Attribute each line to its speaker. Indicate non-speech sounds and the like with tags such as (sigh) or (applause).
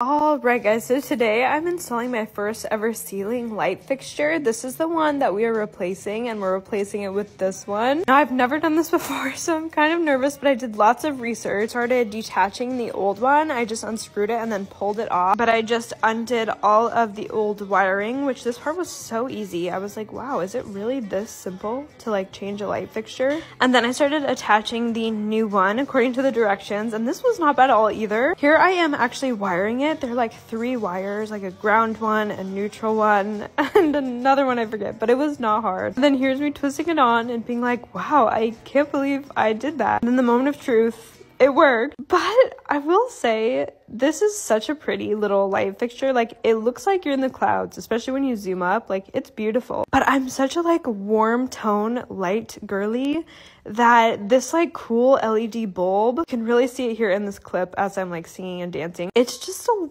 Speaker 1: Alright guys, so today I'm installing my first ever ceiling light fixture. This is the one that we are replacing and we're replacing it with this one. Now I've never done this (laughs) before so I'm kind of nervous but I did lots of research. Started detaching the old one. I just unscrewed it and then pulled it off. But I just undid all of the old wiring which this part was so easy. I was like wow is it really this simple to like change a light fixture? And then I started attaching the new one according to the directions and this was not bad at all either. Here I am actually wiring it it. They're like three wires, like a ground one, a neutral one, (laughs) and another one I forget, but it was not hard. And then here's me twisting it on and being like, wow, I can't believe I did that. And then the moment of truth, it worked. But I will say, this is such a pretty little light fixture. Like, it looks like you're in the clouds, especially when you zoom up. Like, it's beautiful. But I'm such a, like, warm tone light girly that this, like, cool LED bulb, you can really see it here in this clip as I'm, like, singing and dancing. It's just a